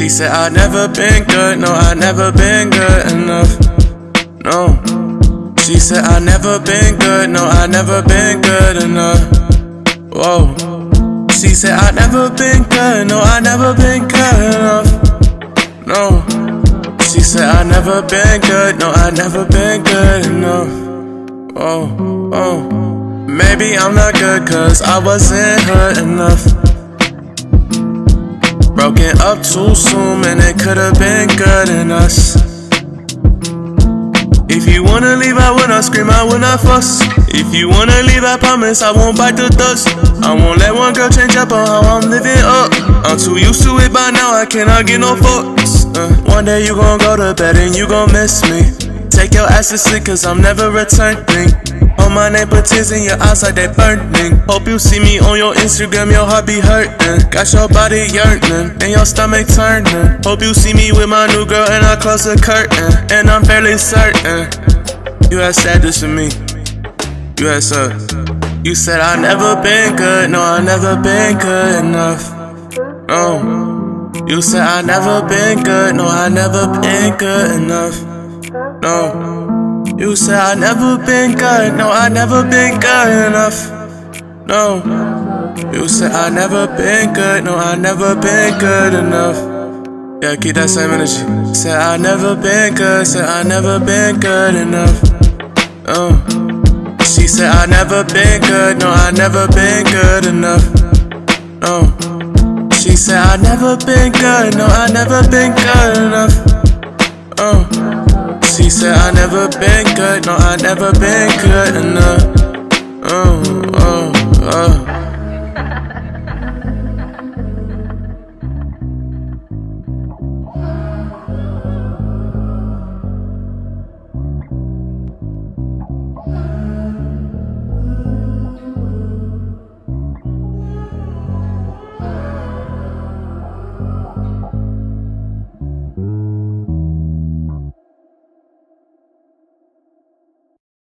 She said I never been good, no, I never been good enough. No. She said I never been good, no, I never been good enough. Whoa. She said I never been good, no, I never been good enough. No. She said I never been good, no, I never been good enough. Oh, oh. Maybe I'm not good cause I wasn't hurt enough. Broken up too soon, man, it could've been good in us. If you wanna leave, I will not scream, I will not fuss. If you wanna leave, I promise I won't bite the dust. I won't let one girl change up on how I'm living up. I'm too used to it by now, I cannot get no fucks. Uh, one day you gon' go to bed and you gon' miss me. Take your ass to sleep, cause I'm never returning. On my tears in your eyes like they burning. Hope you see me on your Instagram, your heart be hurting. Got your body yearning, and your stomach turning. Hope you see me with my new girl, and I close the curtain. And I'm fairly certain you had said this to me. You had said, you said I never been good, no, I never been good enough. No, you said I never been good, no, I never been good enough. No, you said I never been good, no, I never been good enough. No, you said I never been good, no, I never been good enough. Yeah, keep that same energy. Said I never been good, said I never been good enough. Uh. She said I never been good, no, I never been good enough. No. She said I never been good, no, I never been good enough. Never been good, no, I never been good enough. Uh.